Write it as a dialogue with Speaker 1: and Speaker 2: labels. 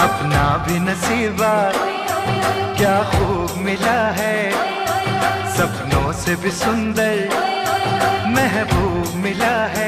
Speaker 1: अपना भी नसीबा क्या खूब मिला है। सपनों से भी सुंदर महबूब मिला है।